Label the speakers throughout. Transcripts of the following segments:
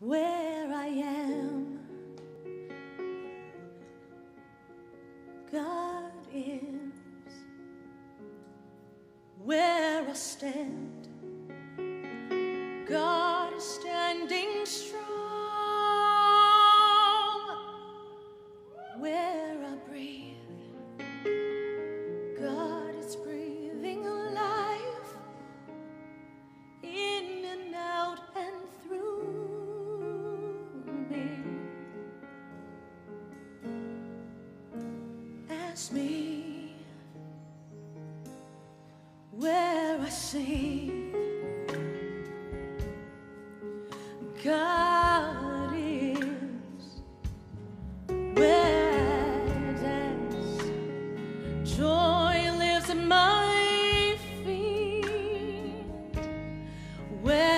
Speaker 1: where I am. God is where I stand. God is standing. ask me where I sing. God is where I dance. Joy lives in my feet. Where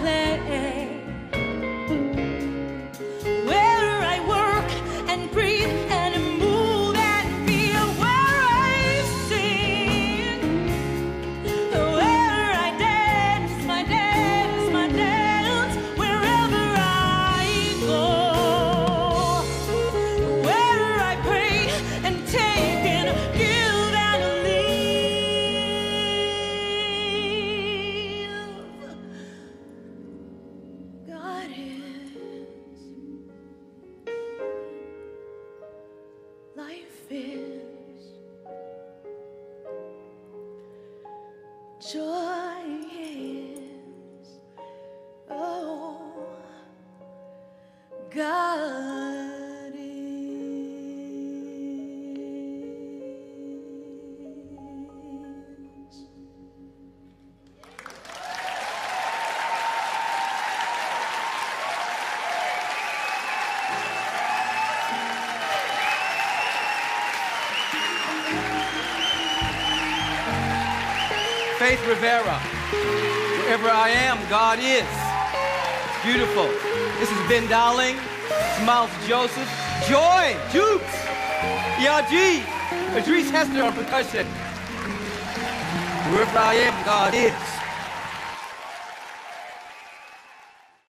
Speaker 1: plan. joy is. Oh, God.
Speaker 2: Faith Rivera. Wherever I am, God is. Beautiful. This is Ben Dowling. It's Miles Joseph. Joy, Jukes, Yaji, Adrice Hester on percussion. Wherever I am, God is.